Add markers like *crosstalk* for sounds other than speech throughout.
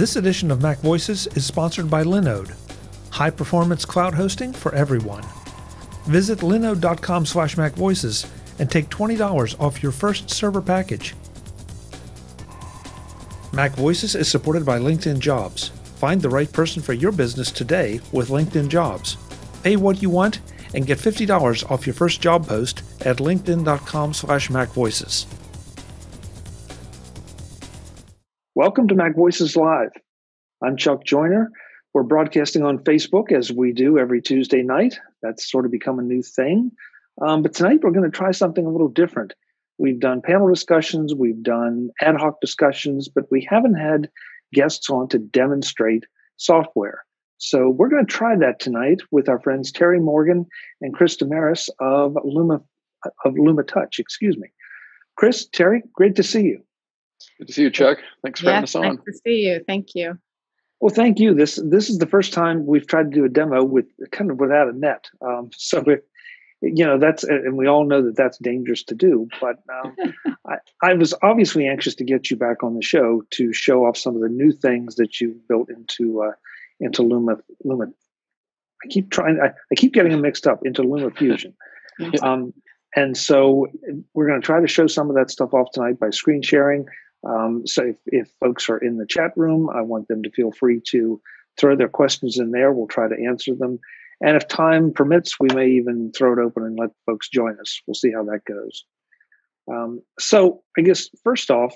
This edition of Mac Voices is sponsored by Linode, high performance cloud hosting for everyone. Visit linode.com slash macvoices and take $20 off your first server package. Mac Voices is supported by LinkedIn Jobs. Find the right person for your business today with LinkedIn Jobs. Pay what you want and get $50 off your first job post at linkedin.com slash macvoices. Welcome to Mac Voices Live. I'm Chuck Joiner. We're broadcasting on Facebook as we do every Tuesday night. That's sort of become a new thing. Um, but tonight we're going to try something a little different. We've done panel discussions, we've done ad hoc discussions, but we haven't had guests on to demonstrate software. So we're going to try that tonight with our friends Terri Morgan and Chris Demiris of Luma of Luma Touch. Excuse me, Chris, Terri, great to see you. Good to see you, Chuck. Thanks for yes, having us on. Nice to see you. Thank you. Well, thank you. This this is the first time we've tried to do a demo with kind of without a net. Um, *laughs* so if, you know that's and we all know that that's dangerous to do but um, *laughs* I, I, was obviously anxious to get you back on the show to show off some of the new things that you've built into uh, into luma luma i keep trying i, I keep getting them mixed up into luma fusion um, and so we're going to try to show some of that stuff off tonight by screen sharing um, so if, if folks are in the chat room i want them to feel free to throw their questions in there we'll try to answer them and if time permits, we may even throw it open and let folks join us. We'll see how that goes. Um, so, I guess first off,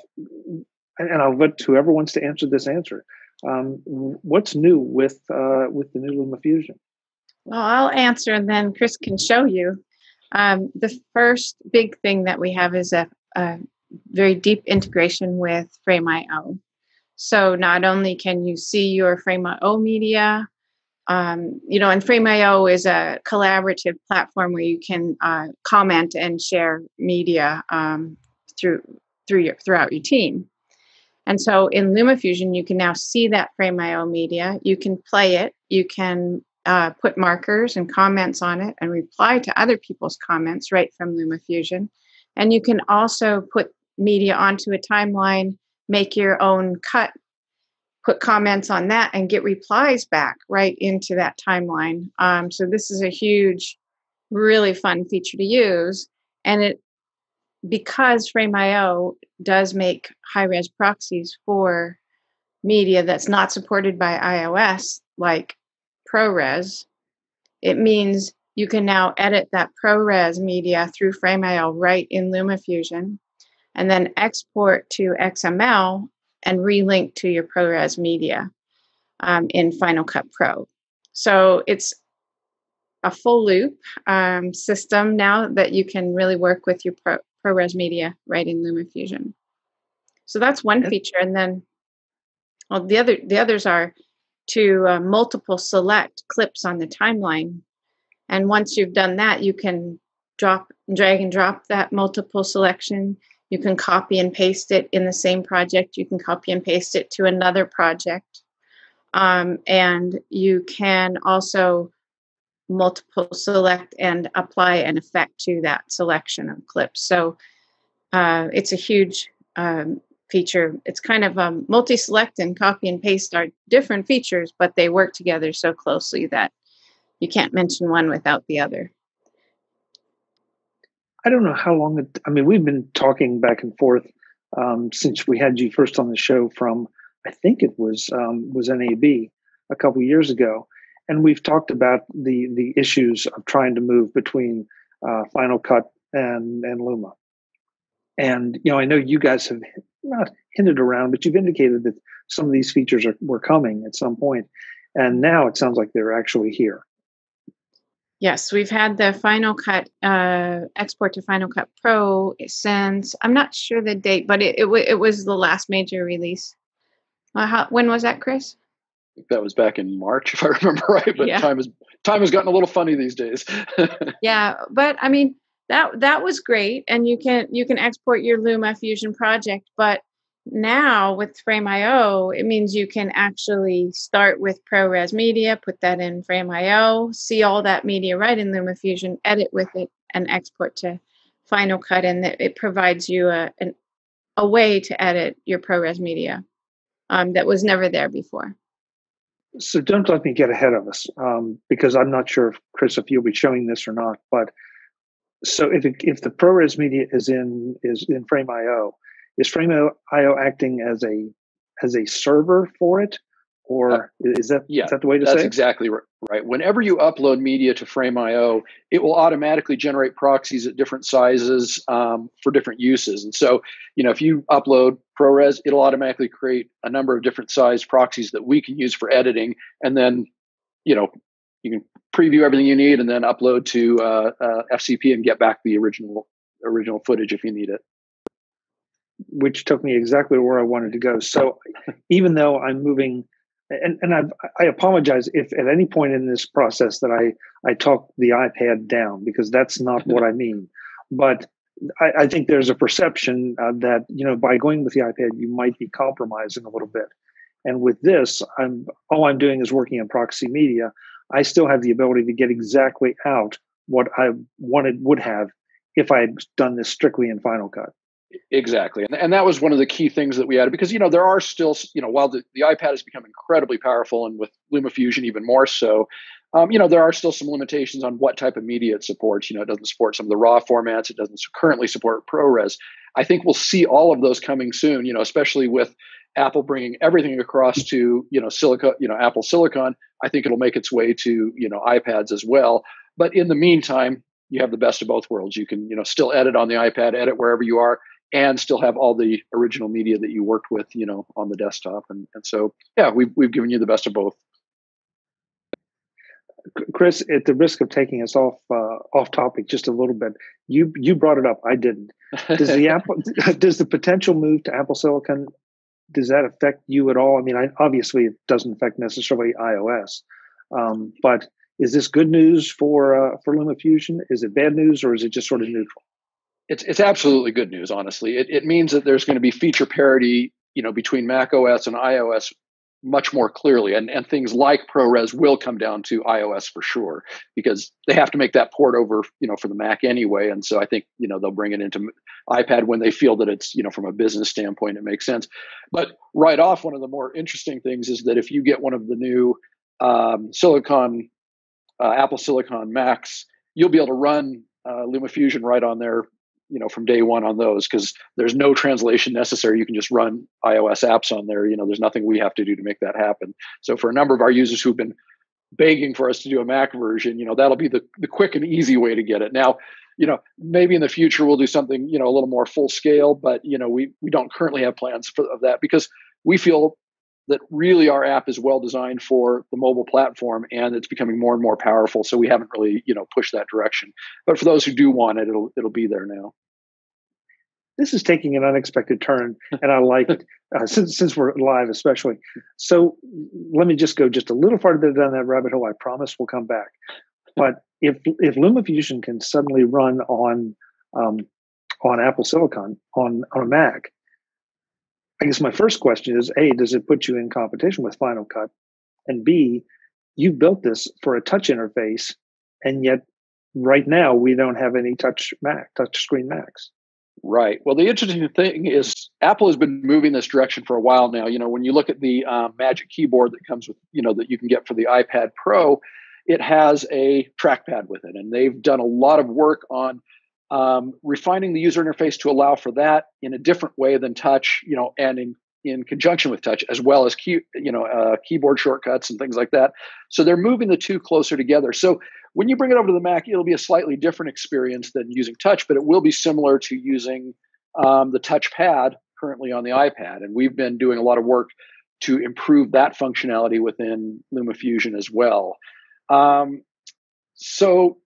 and I'll let whoever wants to answer this answer. Um, what's new with uh, with the new LumaFusion? Well, I'll answer, and then Chris can show you. Um, the first big thing that we have is a, a very deep integration with Frame.io. So not only can you see your Frame.io media, um, you know, and Frame.io is a collaborative platform where you can uh, comment and share media um, through through your throughout your team. And so in LumaFusion, you can now see that Frame.io media. You can play it. You can uh, put markers and comments on it and reply to other people's comments right from LumaFusion. And you can also put media onto a timeline, make your own cut put comments on that and get replies back right into that timeline. Um, so this is a huge, really fun feature to use. And it because Frame.io does make high res proxies for media that's not supported by iOS, like ProRes, it means you can now edit that ProRes media through Frame.io right in LumaFusion and then export to XML and relink to your ProRes media um, in Final Cut Pro. So it's a full loop um, system now that you can really work with your Pro, ProRes media right in LumaFusion. So that's one feature, and then well, the other the others are to uh, multiple select clips on the timeline, and once you've done that, you can drop drag and drop that multiple selection you can copy and paste it in the same project. You can copy and paste it to another project. Um, and you can also multiple select and apply an effect to that selection of clips. So uh, it's a huge um, feature. It's kind of um, multi select and copy and paste are different features, but they work together so closely that you can't mention one without the other. I don't know how long it, I mean, we've been talking back and forth um, since we had you first on the show from, I think it was, um, was NAB a couple years ago. And we've talked about the, the issues of trying to move between uh, Final Cut and, and Luma. And, you know, I know you guys have not hinted around, but you've indicated that some of these features are, were coming at some point. And now it sounds like they're actually here. Yes, we've had the Final Cut uh, export to Final Cut Pro since I'm not sure the date, but it it, w- it was the last major release. Uh, how, when was that, Chris? that was back in March, *laughs* if I remember right. But yeah. time has time has gotten a little funny these days. *laughs* yeah, but I mean that that was great, and you can you can export your Luma Fusion project, but now with Frame.io, it means you can actually start with ProRes Media, put that in Frame.io, see all that media right in LumaFusion, edit with it, and export to Final Cut. And that it provides you a, an, a way to edit your ProRes media. um, that was never there before. So don't let me get ahead of us um, because I'm not sure, if, Chris, if you'll be showing this or not. But so if if the ProRes media is in is in Frame.io, is Frame.io acting as a as a server for it, or uh, is that yeah, is that the way to that's say? That's exactly right. Whenever you upload media to Frame.io, it will automatically generate proxies at different sizes um, for different uses. And so, you know, if you upload ProRes, it'll automatically create a number of different size proxies that we can use for editing, and then, you know, you can preview everything you need and then upload to uh, uh, FCP and get back the original original footage if you need it which took me exactly where I wanted to go. So *laughs* even though I'm moving and, and I, I apologize if at any point in this process that I, I talk the iPad down because that's not what I mean. But I, I think there's a perception uh, that you know by going with the iPad you might be compromising a little bit. And with this, I'm all I'm doing is working in proxy media. I still have the ability to get exactly out what I wanted would have if I had done this strictly in Final Cut. Exactly. And, and that was one of the key things that we added because, you know, there are still, you know, while the, the iPad has become incredibly powerful and with LumaFusion even more so, um, you know, there are still some limitations on what type of media it supports. You know, it doesn't support some of the RAW formats. It doesn't currently support ProRes. I think we'll see all of those coming soon, you know, especially with Apple bringing everything across to, you know, Silicon, you know, Apple Silicon. I think it'll make its way to, you know, iPads as well. But in the meantime, you have the best of both worlds. You can, you know, still edit on the iPad, edit wherever you are and still have all the original media that you worked with, you know, on the desktop. And, and so, yeah, we've, we've given you the best of both. Chris, at the risk of taking us off uh, off topic just a little bit, you you brought it up. I didn't. Does the *laughs* Apple *laughs* does the potential move to Apple Silicon does that affect you at all? I mean, I, obviously it doesn't affect necessarily iOS, um, but is this good news for uh, for LumaFusion? Is it bad news, or is it just sort of neutral? It's it's absolutely good news. Honestly, it it means that there's going to be feature parity, you know, between Mac OS and iOS much more clearly, and and things like ProRes will come down to iOS for sure because they have to make that port over, you know, for the Mac anyway. And so I think you know they'll bring it into iPad when they feel that it's you know from a business standpoint it makes sense. But right off, one of the more interesting things is that if you get one of the new um, Silicon uh, Apple Silicon Macs, you'll be able to run uh, LumaFusion right on there you know from day one on those because there's no translation necessary. You can just run ios apps on there. You know there's nothing we have to do to make that happen. So for a number of our users who've been begging for us to do a mac version you know that'll be the, the quick and easy way to get it. Now you know maybe in the future we'll do something you know a little more full scale but you know we we don't currently have plans for of that because we feel that really our app is well designed for the mobile platform and it's becoming more and more powerful. So we haven't really you know pushed that direction. But for those who do want it it'll it'll be there now this is taking an unexpected turn and i like it uh, *laughs* since since we're live especially so let me just go just a little farther down that rabbit hole i promise we'll come back but if if lumafusion can suddenly run on um, on apple silicon on on a mac I guess my first question is A, does it put you in competition with Final Cut? And B, you built this for a touch interface, and yet right now we don't have any touch Mac, touch screen Macs. Right. Well, the interesting thing is Apple has been moving this direction for a while now. You know, when you look at the um, Magic Keyboard that comes with, you know, that you can get for the iPad Pro, it has a trackpad with it, and they've done a lot of work on um, refining the user interface to allow for that in a different way than touch, you know, and in in conjunction with touch, as well as key, you know, uh, keyboard shortcuts and things like that. So they're moving the two closer together. So when you bring it over to the Mac, it'll be a slightly different experience than using touch, but it will be similar to using um, the touchpad currently on the iPad. And we've been doing a lot of work to improve that functionality within LumaFusion as well. Um, so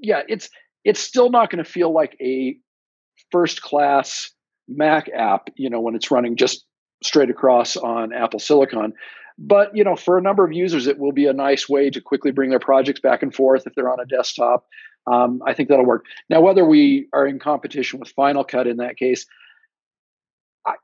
yeah, it's it's still not going to feel like a first class Mac app, you know, when it's running just straight across on Apple Silicon. But, you know, for a number of users, it will be a nice way to quickly bring their projects back and forth if they're on a desktop. Um, I think that'll work. Now, whether we are in competition with Final Cut in that case, I,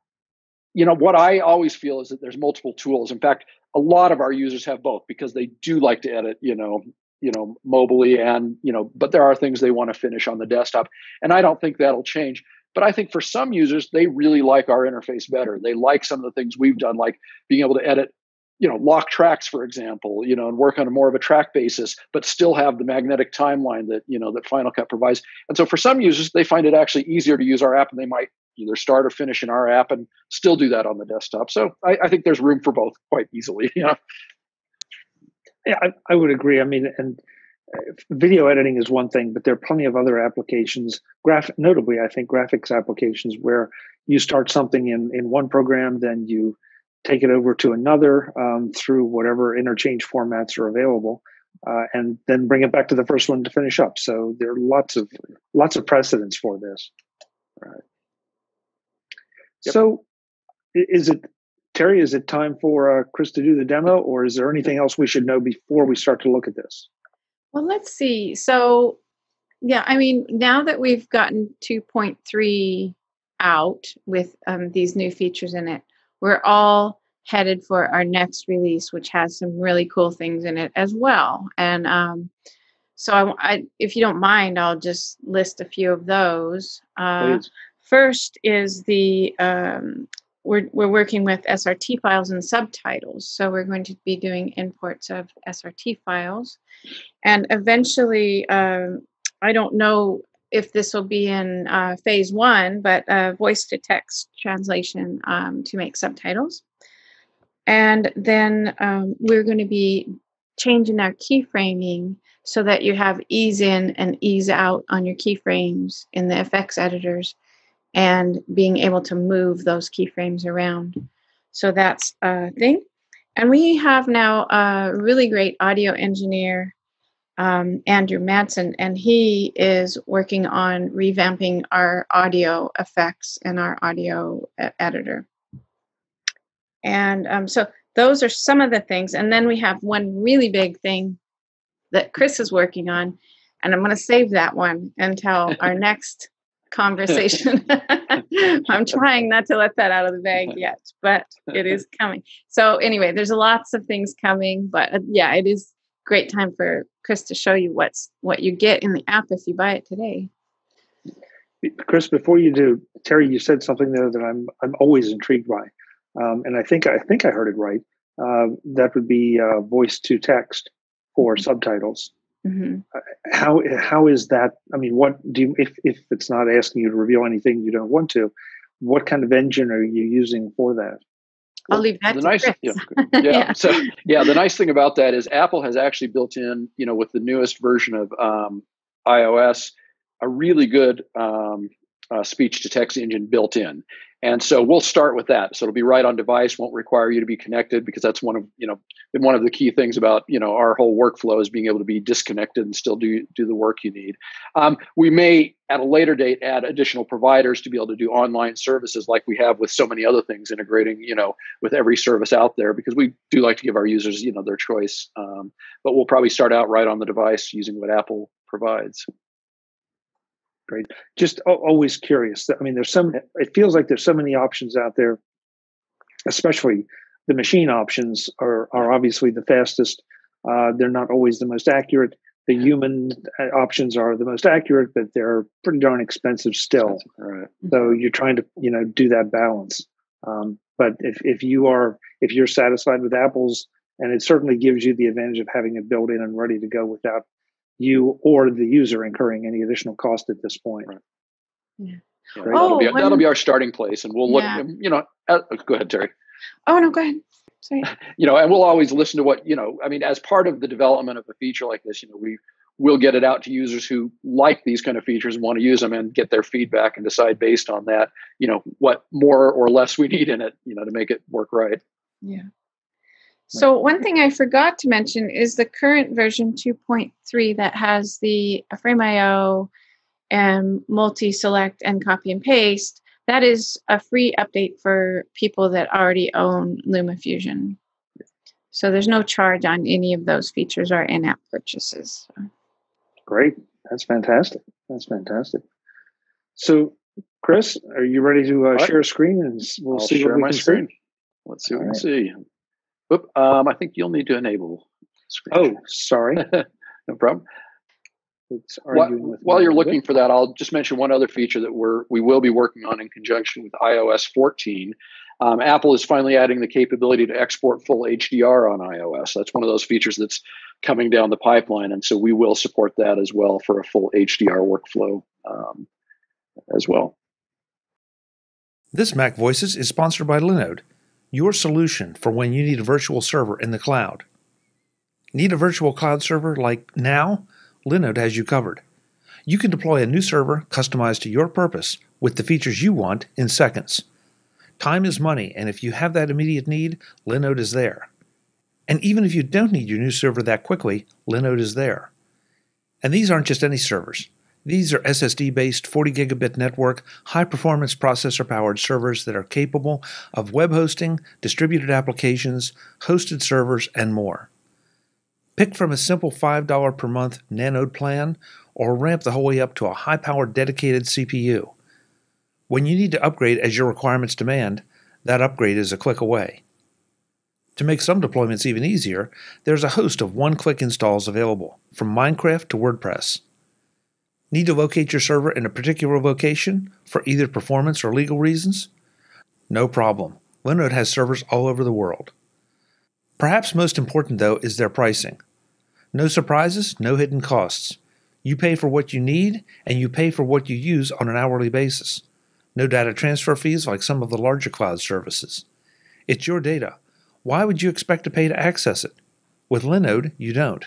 you know, what I always feel is that there's multiple tools. In fact, a lot of our users have both because they do like to edit, you know, you know mobilely and you know but there are things they want to finish on the desktop and i don't think that'll change But I think for some users, they really like our interface better. They like some of the things we've done, like being able to edit you know lock tracks for example you know and work on a more of a track basis but still have the magnetic timeline that you know that final cut provides. And so for some users they find it actually easier to use our app and they might either start or finish in our app and still do that on the desktop. So i, I think there's room for both quite easily *laughs* yeah yeah I, I would agree. I mean and video editing is one thing but there are plenty of other applications graph notably i think graphics applications where you start something in in one program then you take it over to another um, through whatever interchange formats are available, uh, and then bring it back to the first one to finish up. So there are lots of lots of precedents for this. Right. Yep. So, is it Terri? Is it time for uh, Chris to do the demo, or is there anything else we should know before we start to look at this? Well, let's see. So, yeah, I mean, now that we've gotten 2.3 out with um, these new features in it, we're all headed for our next release, which has some really cool things in it as well. And um, so, I, I, if you don't mind, I'll just list a few of those. Uh, first is the um, we're we're working with SRT files and subtitles, so we're going to be doing imports of SRT files, and eventually, um, I don't know if this will be in uh, phase one, but uh, voice to text translation um, to make subtitles. And then um, we're going to be changing our keyframing so that you have ease in and ease out on your keyframes in the effects editors and being able to move those keyframes around. So that's a thing. And we have now a really great audio engineer um, Andrew Madsen, and he is working on revamping our audio effects and our audio editor. And um, so those are some of the things. And then we have one really big thing that Chris is working on, and I'm going to save that one until our *laughs* next conversation. *laughs* I'm trying not to let that out of the bag *laughs* yet, but it is coming. So anyway, there's lots of things coming, but uh, yeah, it is great time for Chris to show you what's what you get in the app if you buy it today. Chris, before you do, Terri, you said something there that I'm I'm always intrigued by, um, and I think I think I heard it right. Uh, that would be uh, voice to text for mm-hmm. subtitles. Mm-hmm. How how is that? I mean, what do you if if it's not asking you to reveal anything you don't want to? What kind of engine are you using for that? I'll leave that the to nice, Chris. Yeah, yeah. *laughs* yeah. So yeah, the nice thing about that is Apple has actually built in, you know, with the newest version of um, iOS, a really good um, uh, speech to text engine built in. And so we'll start with that. So it'll be right on device, won't require you to be connected because that's one of, you know, one of the key things about, you know, our whole workflow is being able to be disconnected and still do do the work you need. Um, we may at a later date add additional providers to be able to do online services like we have with so many other things integrating, you know, with every service out there because we do like to give our users, you know, their choice. Um, but we'll probably start out right on the device using what Apple provides great. Just always curious. I mean, there's some. It feels like there's so many options out there, especially the machine options are are obviously the fastest. Uh, they're not always the most accurate. The human uh, options are the most accurate, but they're pretty darn expensive still. Right. So you're trying to you know do that balance. Um, but if if you are if you're satisfied with Apple's, and it certainly gives you the advantage of having it built in and ready to go without you or the user incurring any additional cost at this point. Right. Yeah. Right. Oh, that'll, be, when, that'll be our starting place, and we'll look. Yeah. You know, uh, go ahead, Terri. Oh no, go ahead. Sorry. *laughs* You know, and we'll always listen to what you know. I mean, as part of the development of a feature like this, you know, we will get it out to users who like these kind of features and want to use them, and get their feedback and decide based on that, you know, what more or less we need in it, you know, to make it work right. Yeah. So one thing I forgot to mention is the current version 2.3 that has the Frame.io and multi-select and copy and paste. That is a free update for people that already own LumaFusion. So there's no charge on any of those features or in-app purchases. Great. That's fantastic. That's fantastic. So, Chris, are you ready to uh, share a screen and we'll I'll see what we my can screen. see? Let's see what we can see. Oop, um, I think you'll need to enable. Screen. Oh, sorry. *laughs* no problem. that's while, with. While you're looking for that, I'll just mention one other feature that we're we will be working on in conjunction with iOS 14. Um, Apple is finally adding the capability to export full HDR on iOS. That's one of those features that's coming down the pipeline, and so we will support that as well for a full HDR workflow um, as well. This Mac Voices is sponsored by Linode, your solution for when you need a virtual server in the cloud. Need a virtual cloud server like now? Linode has you covered. You can deploy a new server customized to your purpose with the features you want in seconds. Time is money, and if you have that immediate need, Linode is there. And even if you don't need your new server that quickly, Linode is there. And these aren't just any servers. These are SSD based 40 gigabit network, high performance processor powered servers that are capable of web hosting, distributed applications, hosted servers, and more. Pick from a simple $5 per month Nanode plan or ramp the whole way up to a high powered dedicated CPU. When you need to upgrade as your requirements demand, that upgrade is a click away. To make some deployments even easier, there's a host of one click installs available, from Minecraft to WordPress. Need to locate your server in a particular location for either performance or legal reasons? No problem. Linode has servers all over the world. Perhaps most important, though, is their pricing. No surprises, no hidden costs. You pay for what you need, and you pay for what you use on an hourly basis. No data transfer fees like some of the larger cloud services. It's your data. Why would you expect to pay to access it? With Linode, you don't.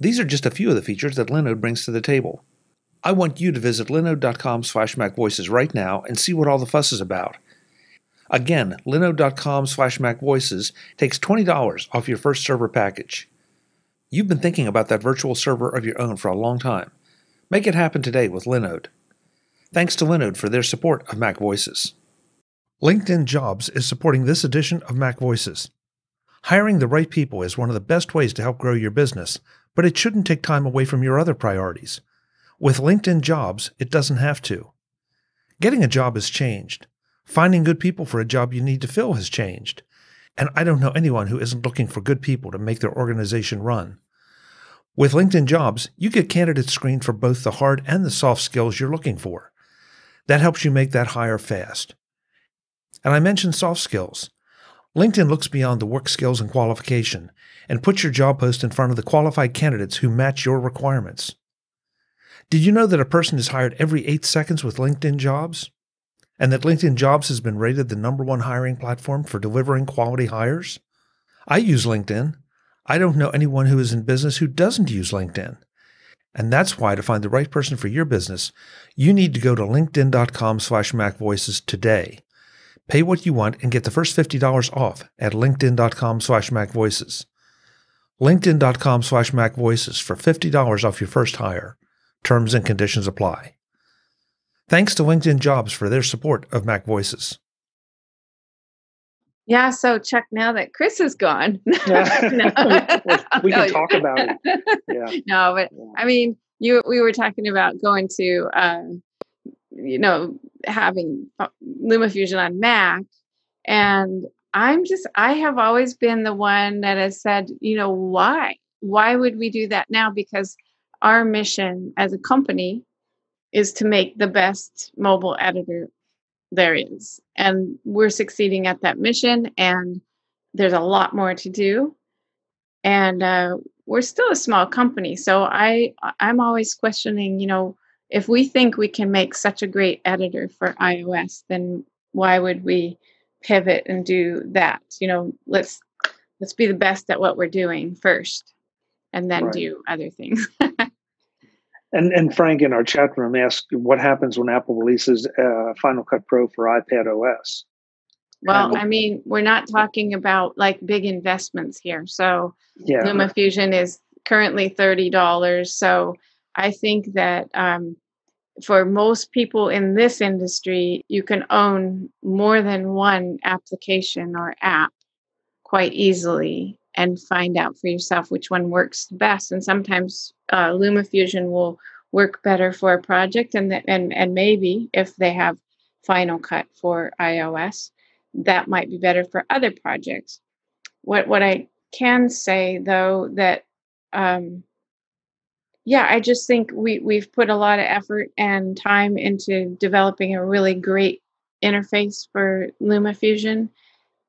These are just a few of the features that Linode brings to the table. I want you to visit linode.com slash macvoices right now and see what all the fuss is about. Again, linode.com slash macvoices takes $20 off your first server package. You've been thinking about that virtual server of your own for a long time. Make it happen today with Linode. Thanks to Linode for their support of Mac Voices. LinkedIn Jobs is supporting this edition of Mac Voices. Hiring the right people is one of the best ways to help grow your business, but it shouldn't take time away from your other priorities. With LinkedIn Jobs, it doesn't have to. Getting a job has changed. Finding good people for a job you need to fill has changed. And I don't know anyone who isn't looking for good people to make their organization run. With LinkedIn Jobs, you get candidates screened for both the hard and the soft skills you're looking for. That helps you make that hire fast. And I mentioned soft skills. LinkedIn looks beyond the work skills and qualification and puts your job post in front of the qualified candidates who match your requirements. Did you know that a person is hired every eight seconds with LinkedIn Jobs? and that LinkedIn Jobs has been rated the number one hiring platform for delivering quality hires? I use LinkedIn. I don't know anyone who is in business who doesn't use LinkedIn. And that's why to find the right person for your business, you need to go to linkedin.com slash macvoices today. Pay what you want and get the first $50 off at linkedin.com slash macvoices. linkedin.com slash macvoices for $50 off your first hire. Terms and conditions apply. Thanks to LinkedIn Jobs for their support of Mac Voices. Yeah, so Chuck, now that Chris is gone, *laughs* yeah. no. *laughs* we, can talk *laughs* about it. Yeah. No, but yeah. I mean, you we were talking about going to, uh, you know, having LumaFusion on Mac, and I'm just I have always been the one that has said, you know, why? Why would we do that now? Because our mission as a company is to make the best mobile editor there is. And we're succeeding at that mission, and there's a lot more to do. And uh, we're still a small company, so I I'm always questioning, you know, if we think we can make such a great editor for iOS, then why would we pivot and do that? You know, let's let's be the best at what we're doing first, and then right. do other things. *laughs* And and Frank in our chat room asked what happens when Apple releases uh, Final Cut Pro for iPad OS. Well, I mean, we're not talking about like big investments here. So yeah. LumaFusion is currently thirty dollars. So I think that um, for most people in this industry, you can own more than one application or app quite easily and find out for yourself which one works best. And sometimes uh, LumaFusion will work better for a project, and th- and and maybe if they have Final Cut for iOS, that might be better for other projects. What what I can say though that um, yeah, I just think we we've put a lot of effort and time into developing a really great interface for LumaFusion,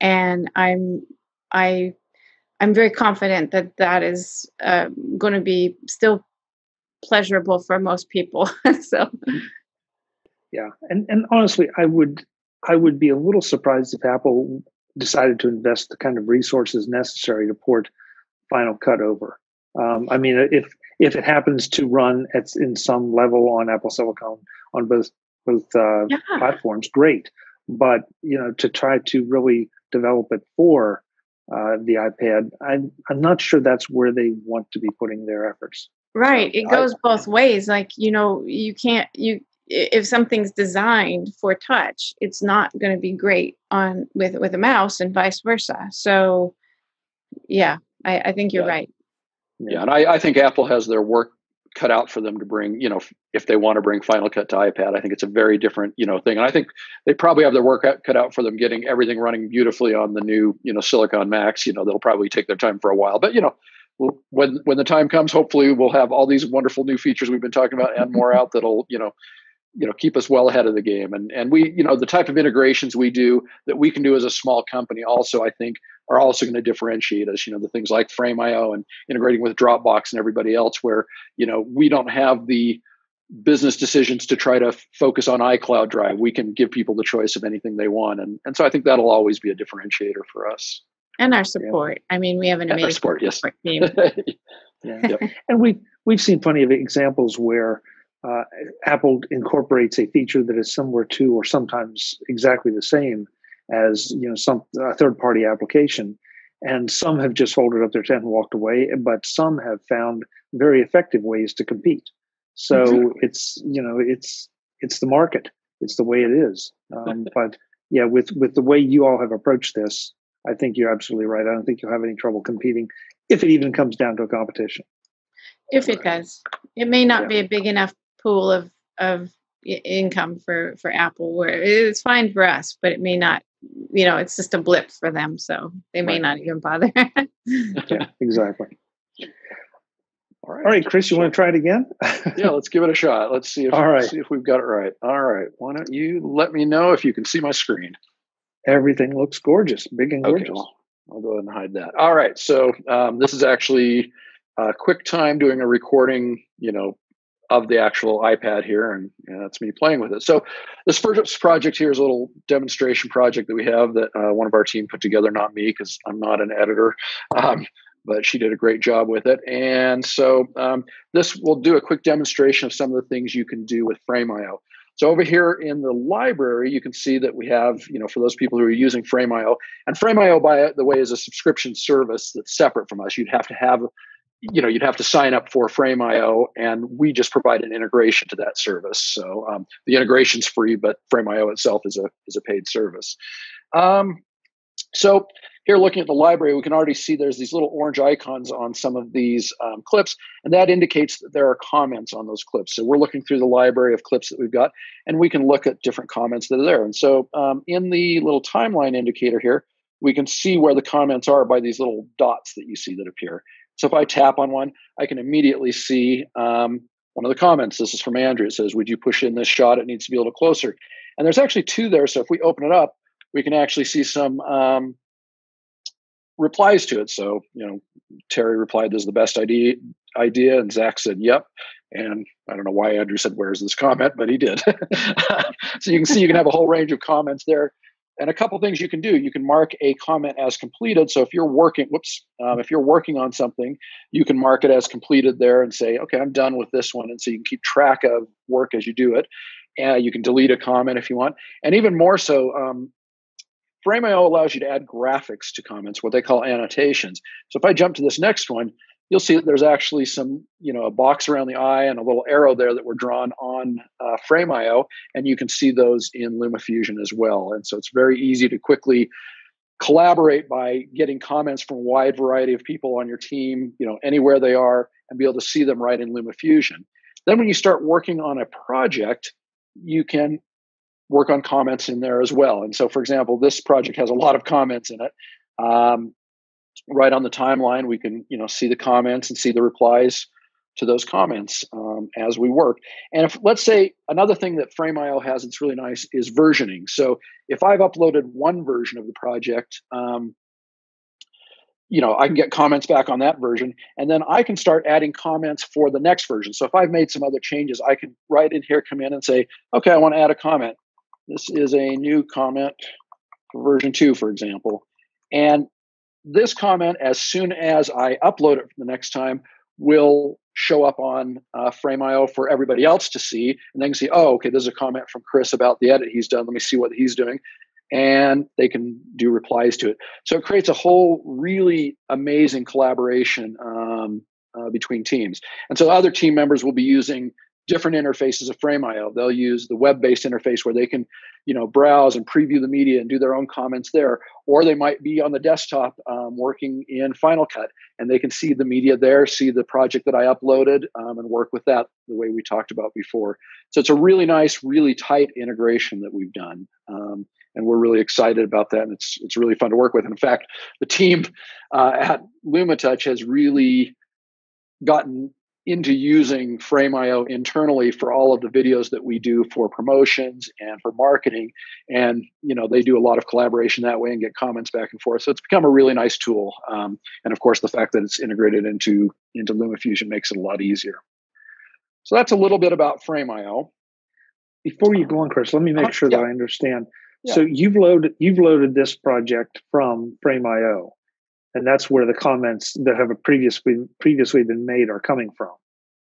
and I'm I I'm very confident that that is uh, going to be still pleasurable for most people. *laughs* so, yeah, and and honestly, I would I would be a little surprised if Apple decided to invest the kind of resources necessary to port Final Cut over. Um, I mean, if if it happens to run at in some level on Apple Silicon on both both uh, yeah. platforms, great. But you know, to try to really develop it for uh, the iPad, I'm I'm not sure that's where they want to be putting their efforts. Right. So it goes I, both ways. Like you know, you can't you if something's designed for touch, it's not going to be great on with with a mouse and vice versa. So, yeah, I, I think you're yeah. right. Yeah, and I, I think Apple has their work cut out for them to bring, you know, if they want to bring Final Cut to iPad. I think it's a very different, you know, thing. And I think they probably have their work cut out for them getting everything running beautifully on the new, you know, Silicon Macs. You know, they'll probably take their time for a while, but you know, when when the time comes, hopefully we'll have all these wonderful new features we've been talking about and more out that'll, you know, you know keep us well ahead of the game and and we you know the type of integrations we do that we can do as a small company also i think are also going to differentiate us you know the things like frame.io and integrating with dropbox and everybody else where you know we don't have the business decisions to try to f- focus on icloud drive we can give people the choice of anything they want and and so i think that'll always be a differentiator for us and our support yeah. i mean we have an amazing support, yes. support team *laughs* yeah. Yep. *laughs* and we we've seen plenty of examples where uh, Apple incorporates a feature that is similar to, or sometimes exactly the same as you know some a third party application, and some have just folded up their tent and walked away, but some have found very effective ways to compete. So mm-hmm. it's you know it's it's the market, it's the way it is. Um, *laughs* but yeah, with with the way you all have approached this, I think you're absolutely right. I don't think you'll have any trouble competing if it even comes down to a competition. If it does, it may not yeah. be a big enough pool of of income for for Apple where it's fine for us, but it may not. You know, it's just a blip for them, so they may right. not even bother. yeah, *laughs* *laughs* exactly. All right. All right, Chris, you want to try it again? *laughs* yeah, let's give it a shot. Let's see if All right. see if we've got it right. All right. Why don't you let me know if you can see my screen? Everything looks gorgeous, big and gorgeous. Okay, well, I'll go ahead and hide that. All right. So um, this is actually a quick time doing a recording, you know, of the actual iPad here, and you know, that's me playing with it. So this first project here is a little demonstration project that we have that uh, one of our team put together, not me because I'm not an editor, um, but she did a great job with it. And so um, this will do a quick demonstration of some of the things you can do with Frame.io. So over here in the library, you can see that we have, you know, for those people who are using Frame.io, and Frame.io, by the way, is a subscription service that's separate from us. You'd have to have you know you'd have to sign up for frame.io and we just provide an integration to that service. So um, the integration's free but frame.io itself is a is a paid service. Um, so here looking at the library we can already see there's these little orange icons on some of these um, clips and that indicates that there are comments on those clips. So we're looking through the library of clips that we've got and we can look at different comments that are there. And so um, in the little timeline indicator here we can see where the comments are by these little dots that you see that appear so if I tap on one, I can immediately see um, one of the comments. This is from Andrew. It says, Would you push in this shot? It needs to be a little closer. And there's actually two there. So if we open it up, we can actually see some um, replies to it. So, you know, Terri replied, This is the best idea. idea. And Zach said, Yep. And I don't know why Andrew said, Where's this comment? But he did. *laughs* so you can see you can have a whole range of comments there and a couple things you can do you can mark a comment as completed. So if you're working whoops um, if you're working on something you can mark it as completed there and say okay i'm done with this one. And so you can keep track of work as you do it. And you can delete a comment if you want. And even more so um, frame.io allows you to add graphics to comments what they call annotations. So if i jump to this next one you'll see that there's actually some, you know, a box around the eye and a little arrow there that were drawn on uh, Frame.io, and you can see those in LumaFusion as well. And so it's very easy to quickly collaborate by getting comments from a wide variety of people on your team, you know, anywhere they are, and be able to see them right in LumaFusion. Then when you start working on a project, you can work on comments in there as well. And so, for example, this project has a lot of comments in it. Um, right on the timeline we can you know see the comments and see the replies to those comments um, as we work. And if let's say another thing that Frame.io has that's really nice is versioning. So if I've uploaded one version of the project, um, you know, I can get comments back on that version, and then I can start adding comments for the next version. So if I've made some other changes, I can right in here come in and say, okay, I want to add a comment. This is a new comment for version two, for example. And this comment, as soon as I upload it the next time, will show up on uh, Frame.io for everybody else to see. And they can see, oh, okay, there's a comment from Chris about the edit he's done. Let me see what he's doing. And they can do replies to it. So it creates a whole really amazing collaboration um, uh, between teams. And so other team members will be using different interfaces of Frame.io. They'll use the web-based interface where they can, you know, browse and preview the media and do their own comments there. Or they might be on the desktop um, working in Final Cut and they can see the media there, see the project that I uploaded, um, and work with that the way we talked about before. So it's a really nice, really tight integration that we've done. Um, and we're really excited about that, and it's it's really fun to work with. And in fact, the team uh, at LumaTouch has really gotten into using Frame.io internally for all of the videos that we do for promotions and for marketing. And, you know, they do a lot of collaboration that way and get comments back and forth. So it's become a really nice tool. Um, and of course, the fact that it's integrated into, into LumaFusion makes it a lot easier. So that's a little bit about Frame.io. Before you go on, Chris, let me make uh, sure yeah. that I understand. Yeah. So you've loaded you've loaded this project from Frame.io and that's where the comments that have previously previously been made are coming from.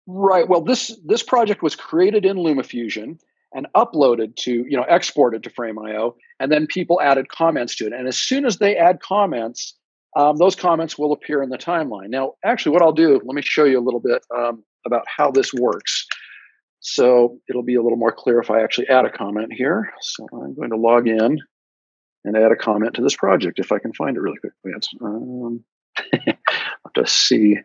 Right. Well, this this project was created in LumaFusion and uploaded to you know exported to Frame.io, and then people added comments to it. And as soon as they add comments, um, those comments will appear in the timeline. Now, actually, what I'll do, let me show you a little bit um, about how this works. So it'll be a little more clear if I actually add a comment here. So I'm going to log in and add a comment to this project if I can find it really quickly. Um, *laughs* I'll have to see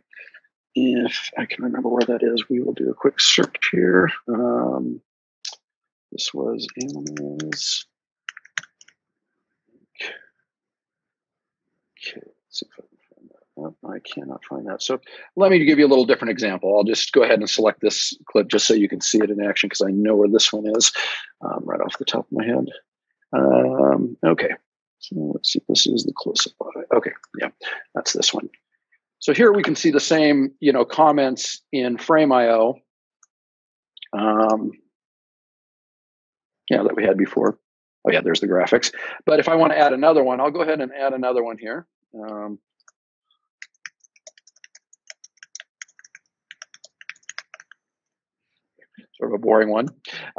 if I can remember where that is. We will do a quick search here. Um, this was animals. Okay, let's see if I can find that. Oh, I cannot find that. So let me give you a little different example. I'll just go ahead and select this clip just so you can see it in action because I know where this one is um, right off the top of my head. Um, okay, so let's see. This is the close-up. Okay, yeah, that's this one. So here we can see the same, you know, comments in Frame.io. Um, yeah, that we had before. Oh yeah, there's the graphics. But if I want to add another one, I'll go ahead and add another one here. Um, sort of a boring one.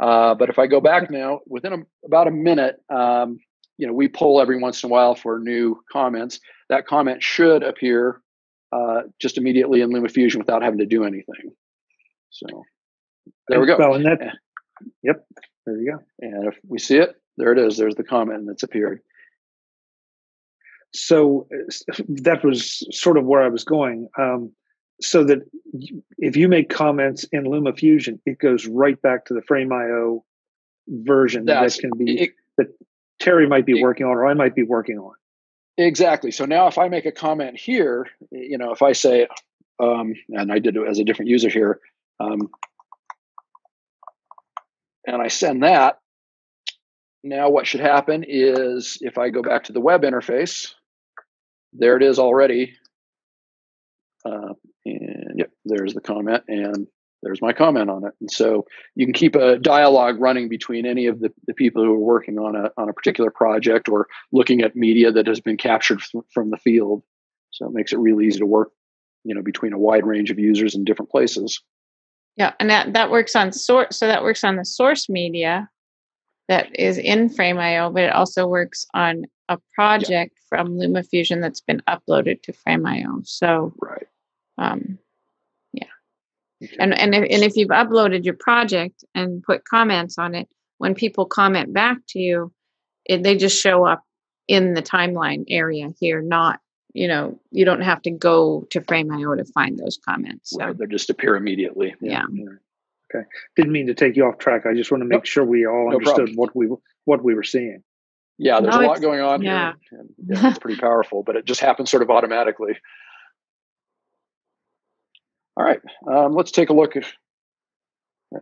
Uh, but if I go back now, within a, about a minute, um, you know, we pull every once in a while for new comments. That comment should appear uh, just immediately in LumaFusion without having to do anything. So there we go. Well, and that, yep, there you go. And if we see it, there it is. There's the comment that's appeared. So that was sort of where I was going. Um, so that if you make comments in LumaFusion, it goes right back to the Frame.io version That's, that can be it, that Terri might be it, working on or I might be working on. Exactly. So now if I make a comment here, you know, if I say, um, and I did it as a different user here, um, and I send that, now what should happen is if I go back to the web interface, there it is already uh, and yep, there's the comment, and there's my comment on it. And so you can keep a dialogue running between any of the, the people who are working on a on a particular project or looking at media that has been captured from the field. So it makes it really easy to work, you know, between a wide range of users in different places. Yeah, and that that works on source. So that works on the source media that is in Frame.io, but it also works on a project yeah. from LumaFusion that's been uploaded to Frame.io. So right. Um. Okay. And and if, and if you've uploaded your project and put comments on it, when people comment back to you, it, they just show up in the timeline area here, not you know you don't have to go to frame.io to find those comments so. right, they just appear immediately yeah. yeah. okay didn't mean to take you off track i just want to make nope. sure we all no understood problem. what we what we were seeing yeah there's no, a lot going on yeah. here yeah, it's pretty powerful but it just happens sort of automatically All right, um, let's take a look at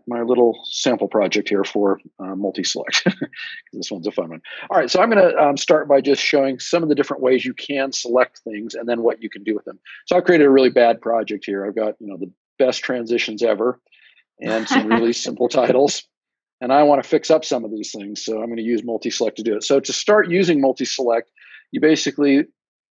my little sample project here for uh, multi-select. *laughs* this one's a fun one. All right, so I'm going to um, start by just showing some of the different ways you can select things and then what you can do with them. So I've created a really bad project here. I've got you know the best transitions ever and some *laughs* really simple titles. And I want to fix up some of these things. So I'm going to use multi-select to do it. So to start using multi-select, you basically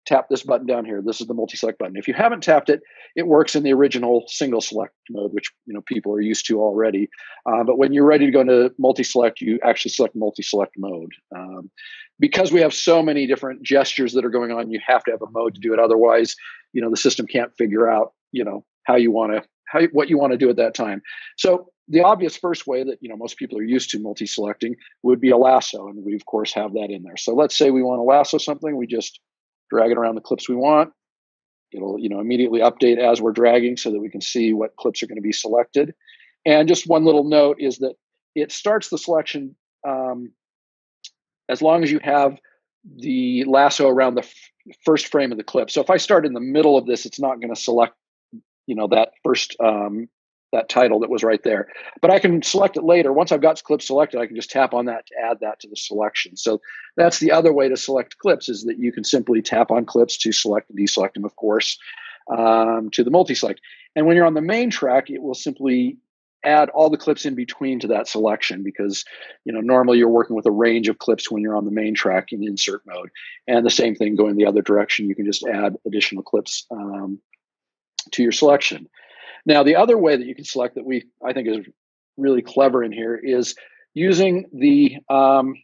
tap this button down here. This is the multi-select button. If you haven't tapped it, it works in the original single select mode, which you know people are used to already. Uh, but when you're ready to go into multi-select, you actually select multi-select mode. Um, because we have so many different gestures that are going on, you have to have a mode to do it. Otherwise, you know the system can't figure out you know how you want to how what you want to do at that time. So the obvious first way that you know most people are used to multi-selecting would be a lasso, and we of course have that in there. So let's say we want to lasso something, we just drag it around the clips we want. It'll you know immediately update as we're dragging so that we can see what clips are going to be selected. And just one little note is that it starts the selection um, as long as you have the lasso around the first frame of the clip. So if I start in the middle of this, it's not going to select you know that first um, that title that was right there. But I can select it later. Once I've got clips selected, I can just tap on that to add that to the selection. So that's the other way to select clips is that you can simply tap on clips to select and deselect them, of course, um, to the multi-select. And when you're on the main track, it will simply add all the clips in between to that selection because you know normally you're working with a range of clips when you're on the main track in insert mode and the same thing going the other direction you can just add additional clips um, to your selection now, the other way that you can select that we I think is really clever in here is using the um,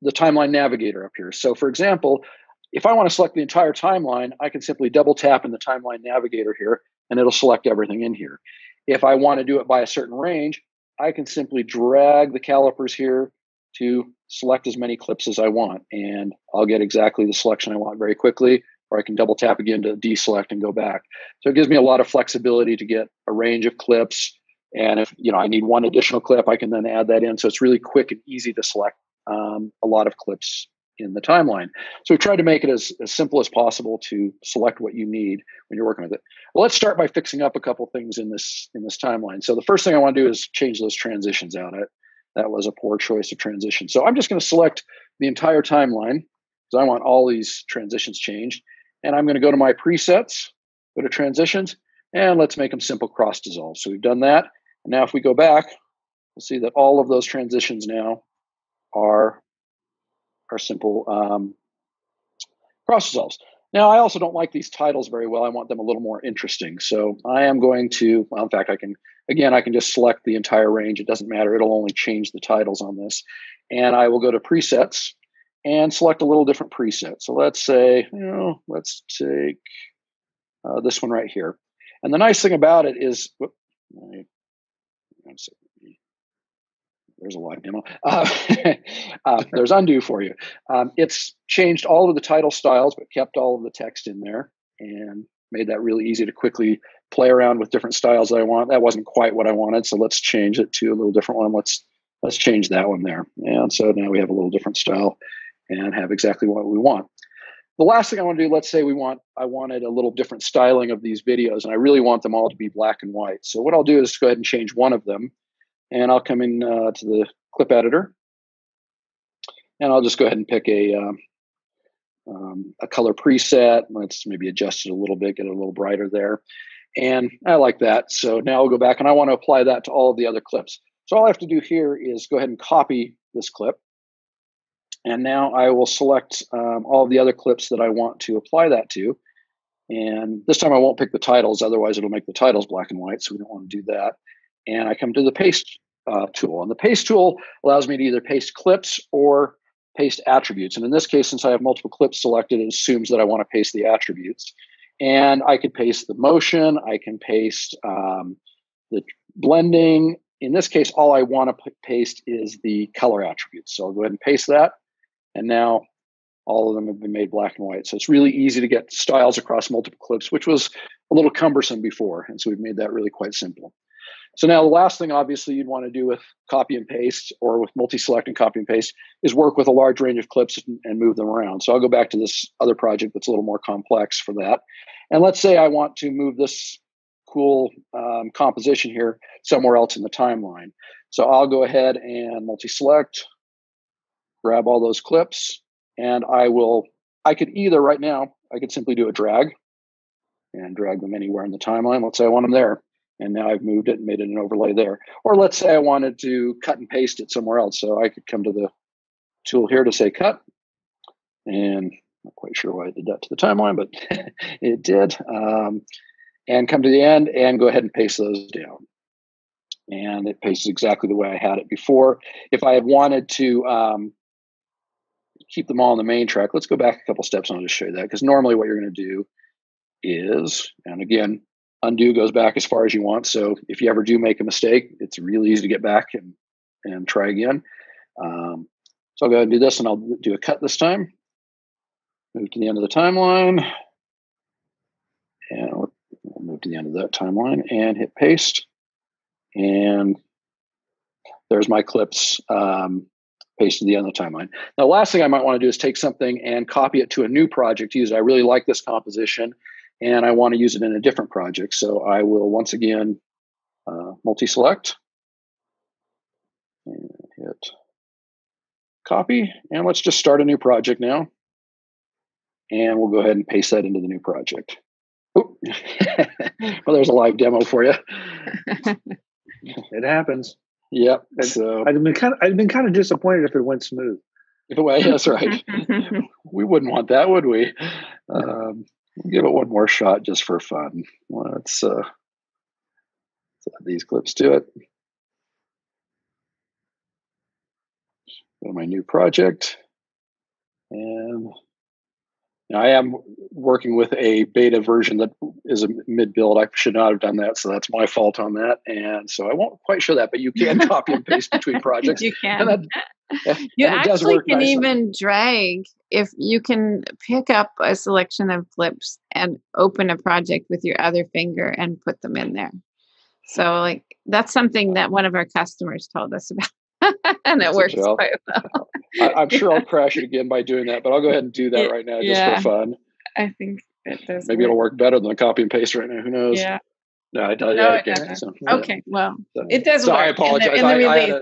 the timeline navigator up here. So, for example, if I want to select the entire timeline, I can simply double tap in the timeline navigator here, and it'll select everything in here. If I want to do it by a certain range, I can simply drag the calipers here to select as many clips as I want, and I'll get exactly the selection I want very quickly or I can double tap again to deselect and go back. So it gives me a lot of flexibility to get a range of clips. And if you know I need one additional clip, I can then add that in. So it's really quick and easy to select um, a lot of clips in the timeline. So we tried to make it as, as simple as possible to select what you need when you're working with it. Well, let's start by fixing up a couple things in this in this timeline. So the first thing I want to do is change those transitions out. It that was a poor choice of transition. So I'm just going to select the entire timeline because I want all these transitions changed. And I'm going to go to my presets, go to transitions, and let's make them simple cross dissolve. So we've done that. And now if we go back, we'll see that all of those transitions now are, are simple um, cross dissolves. Now, I also don't like these titles very well. I want them a little more interesting. So I am going to, well, in fact, I can, again, I can just select the entire range. It doesn't matter. It'll only change the titles on this. And I will go to presets and select a little different preset. So let's say, you know, let's take uh, this one right here. And the nice thing about it is, whoop, there's a live demo. *laughs* Uh, uh, there's undo for you. Um, it's changed all of the title styles, but kept all of the text in there and made that really easy to quickly play around with different styles that I want. That wasn't quite what I wanted, so let's change it to a little different one. Let's let's change that one there. And so now we have a little different style and have exactly what we want. The last thing I want to do, let's say we want, I wanted a little different styling of these videos, and I really want them all to be black and white. So what I'll do is go ahead and change one of them, and I'll come in uh, to the clip editor, and I'll just go ahead and pick a um, um, a color preset. Let's maybe adjust it a little bit, get it a little brighter there, and I like that. So now I'll go back and I want to apply that to all of the other clips. So all I have to do here is go ahead and copy this clip and now I will select um, all the other clips that I want to apply that to. And this time I won't pick the titles, otherwise it'll make the titles black and white, so we don't want to do that. And I come to the paste uh, tool. And the paste tool allows me to either paste clips or paste attributes. And in this case, since I have multiple clips selected, it assumes that I want to paste the attributes. And I could paste the motion, I can paste um, the blending. In this case, all I want to paste is the color attributes. So I'll go ahead and paste that. And now all of them have been made black and white. So it's really easy to get styles across multiple clips, which was a little cumbersome before. And so we've made that really quite simple. So now the last thing obviously you'd want to do with copy and paste or with multi-select and copy and paste is work with a large range of clips and, move them around. So I'll go back to this other project that's a little more complex for that. And let's say I want to move this cool um, composition here somewhere else in the timeline. So I'll go ahead and multi-select, grab all those clips, and I will, I could either right now, I could simply do a drag and drag them anywhere in the timeline. Let's say I want them there. And now I've moved it and made it an overlay there. Or let's say I wanted to cut and paste it somewhere else. So I could come to the tool here to say cut. And I'm not quite sure why I did that to the timeline, but *laughs* it did. Um, and come to the end and go ahead and paste those down. And it pastes exactly the way I had it before. If I had wanted to um, keep them all on the main track, let's go back a couple steps and I'll just show you that. Because normally what you're going to do is, and again, undo goes back as far as you want. So if you ever do make a mistake, it's really easy to get back and, and try again. Um, so I'll go ahead and do this and I'll do a cut this time. Move to the end of the timeline. And we'll move to the end of that timeline and hit paste. And there's my clips um, pasted to the end of the timeline. Now, the last thing I might want to do is take something and copy it to a new project use. I really like this composition and I want to use it in a different project. So I will once again uh, multi-select and hit copy. And let's just start a new project now. And we'll go ahead and paste that into the new project. *laughs* well, there's a live demo for you. *laughs* it happens. Yep. So I'd been kind of I'd been kind of disappointed if it went smooth. If it went, *laughs* that's right. *laughs* we wouldn't want that, would we? Um, give it one more shot just for fun. Let's, uh, let's add these clips to it. Go to my new project. And I am working with a beta version that is a mid build. I should not have done that, so that's my fault on that. And so I won't quite show that, but you can *laughs* copy and paste between projects. you can. That, *laughs* you actually can nicely. even drag if you can pick up a selection of clips and open a project with your other finger and put them in there. So like that's something that one of our customers told us about. *laughs* and it works quite well. *laughs* I, am sure I'll crash it again by doing that, but I'll go ahead and do that right now just yeah, for fun. I think it does. Maybe work. it'll work better than a copy and paste right now. Who knows? Yeah. No, I, no, yeah, it doesn't. So, okay, well, so, it does so work. I apologize. In the, in the I, release. I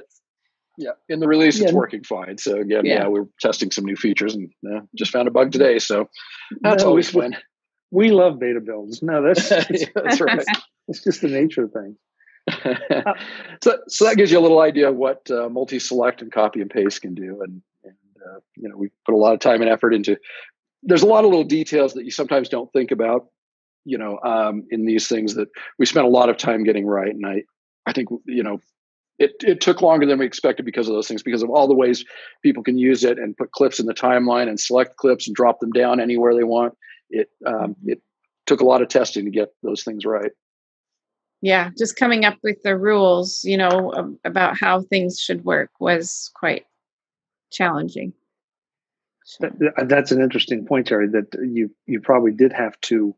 yeah, in the release, it's working fine. So again, yeah. yeah, we're testing some new features and uh, just found a bug today. So that's no, always fun. We love beta builds. No, that's *laughs* yeah, that's right. it's just the nature of things. *laughs* so, so that gives you a little idea of what uh, multi-select and copy and paste can do, and, and uh, you know we put a lot of time and effort into. There's a lot of little details that you sometimes don't think about, you know, um, in these things that we spent a lot of time getting right, and I, I think you know, it it took longer than we expected because of those things, because of all the ways people can use it and put clips in the timeline and select clips and drop them down anywhere they want. It um, it took a lot of testing to get those things right yeah, just coming up with the rules, you know, about how things should work was quite challenging. So. That's an interesting point, Terri. That you you probably did have to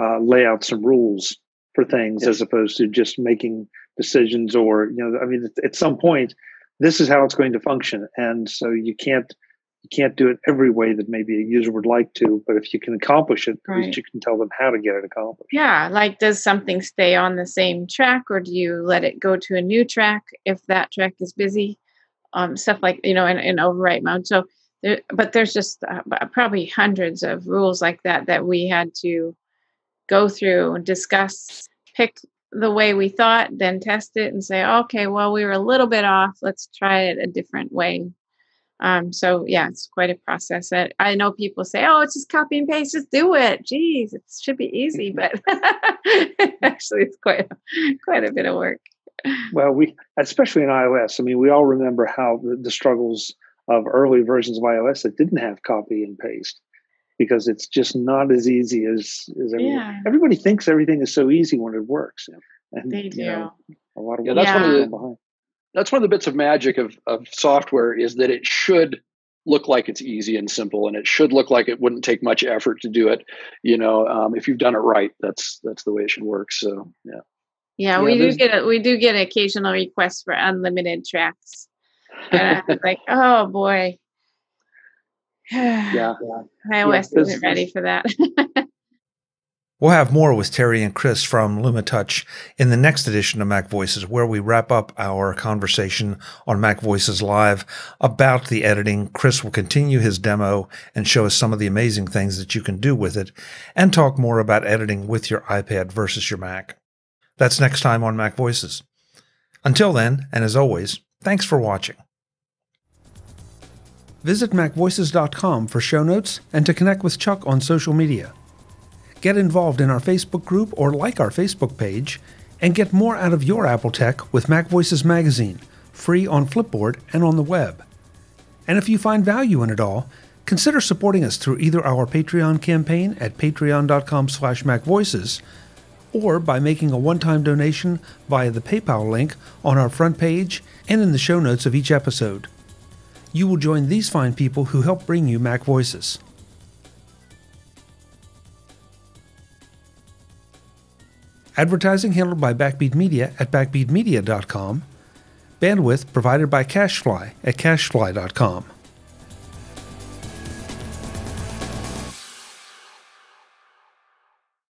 uh, lay out some rules for things yes. as opposed to just making decisions, or you know, I mean, at some point, this is how it's going to function, and so you can't you can't do it every way that maybe a user would like to, but if you can accomplish it, right. at least you can tell them how to get it accomplished. Yeah, like does something stay on the same track, or do you let it go to a new track if that track is busy? Um, stuff like you know, in, in overwrite mode. So, there, but there's just uh, probably hundreds of rules like that that we had to go through and discuss, pick the way we thought, then test it and say, okay, well, we were a little bit off. Let's try it a different way um, so yeah, it's quite a process. I, I know people say, "Oh, it's just copy and paste, just do it." Geez, it should be easy, but *laughs* actually, it's quite quite a bit of work. Well, we especially in iOS. I mean, we all remember how the, the struggles of early versions of iOS that didn't have copy and paste because it's just not as easy as, as everybody, yeah. everybody thinks everything is so easy when it works. And, they do. You know, a lot of yeah, that's one of the behind that's one of the bits of magic of, of software is that it should look like it's easy and simple and it should look like it wouldn't take much effort to do it you know um, if you've done it right. That's that's the way it should work so yeah. Yeah, yeah we do get a, we do get occasional requests for unlimited tracks *laughs* and I'm like oh boy. *sighs* Yeah, ios yeah, isn't ready for that *laughs* We'll have more with Terri and Chris from LumaTouch in the next edition of Mac Voices, where we wrap up our conversation on Mac Voices Live about the editing. Chris will continue his demo and show us some of the amazing things that you can do with it and talk more about editing with your iPad versus your Mac. That's next time on Mac Voices. Until then, and as always, thanks for watching. Visit MacVoices.com for show notes and to connect with Chuck on social media. Get involved in our Facebook group or like our Facebook page, and get more out of your Apple tech with Mac Voices Magazine, free on Flipboard and on the web. And if you find value in it all, consider supporting us through either our Patreon campaign at patreon.com slash macvoices or by making a one-time donation via the PayPal link on our front page and in the show notes of each episode. You will join these fine people who help bring you Mac Voices. Advertising handled by Backbeat Media at backbeatmedia.com. Bandwidth provided by CacheFly at cachefly.com.